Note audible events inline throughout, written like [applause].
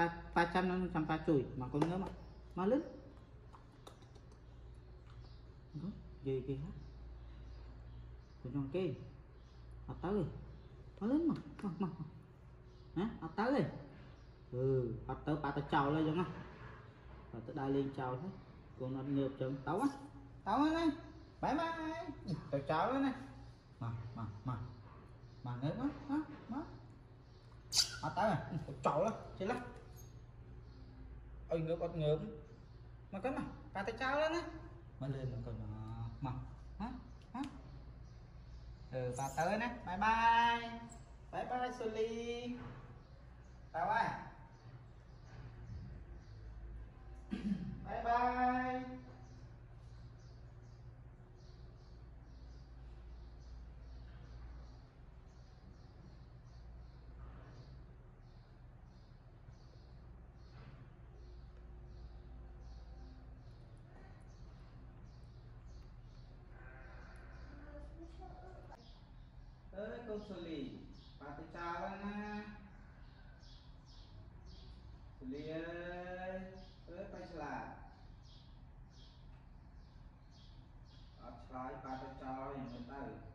ba ba trăm năm trăm ba chùi mà con nhớ mà. Mà lớn gì kì kìa con trong kia, học tới rồi. Mà lớn mà mà mà mà. hả? Học tới rồi. Ừ học tới ba ta chào lên chẳng không và tới đây lên chào thôi. Con nó ngược chân tấu á. Tấu lên này bye bye. Tao chào lên này mà mà mà mà ngớ quá. Hả má. À tới rồi. Chào đó chơi lắm ơi ngớ con ngớ mà cái mà bà tay chào lên á. Mà lên mà còn mà hả? Hả? Ừ bà tới nè bye bye. Bye bye Sully. Tao à. [coughs] Bye bye អើយកូនសូលីបាទទៅចោលហើយណាសូលីអើយអើយបាយឆ្លាតអត់ឆ្លើយបាទទៅចោលយ៉ាងមិនទៅ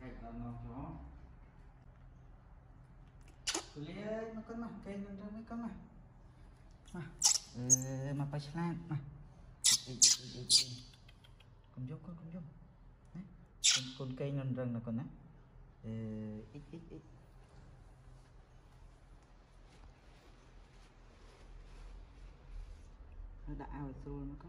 cho sạch vào nòng chó Sully nó mà ờ, mà, cây nó trong mấy con mà Mà, ừ, mà phải lan, mà. Cùng giúp con, cùng giúp, con, con cây lên rừng là con á ờ, ít, ít, ít. Nó đã ao rồi nó có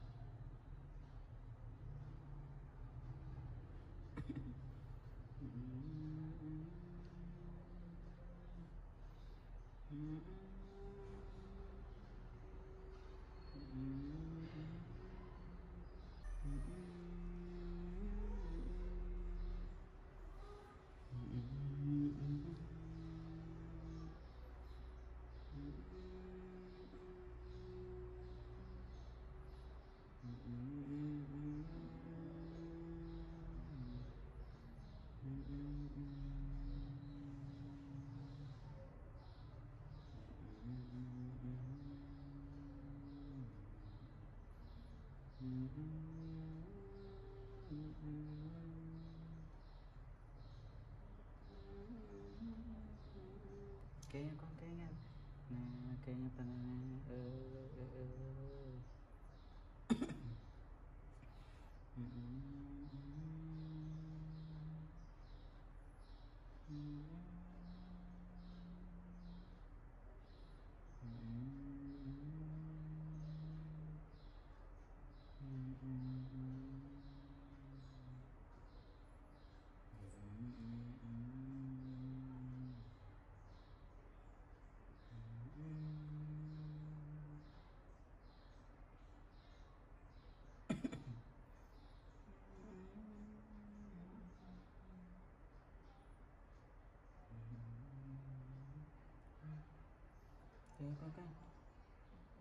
Kaya kung kaya Kaya pa na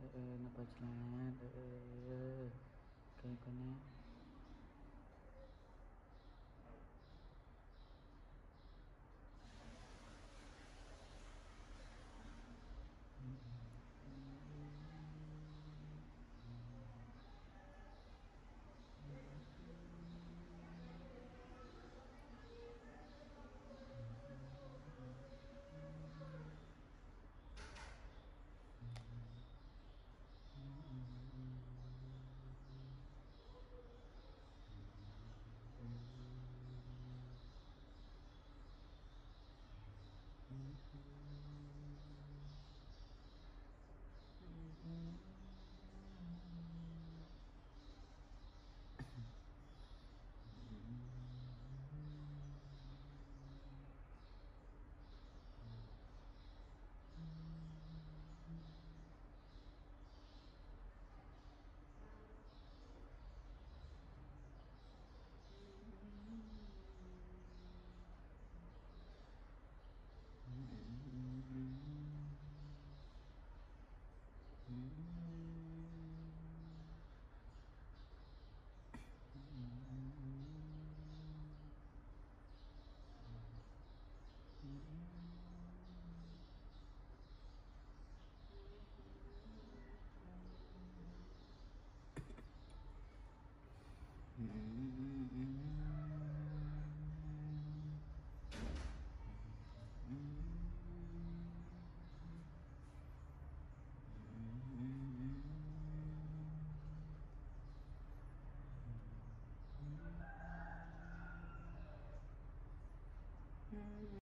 ờ ờ nó bật là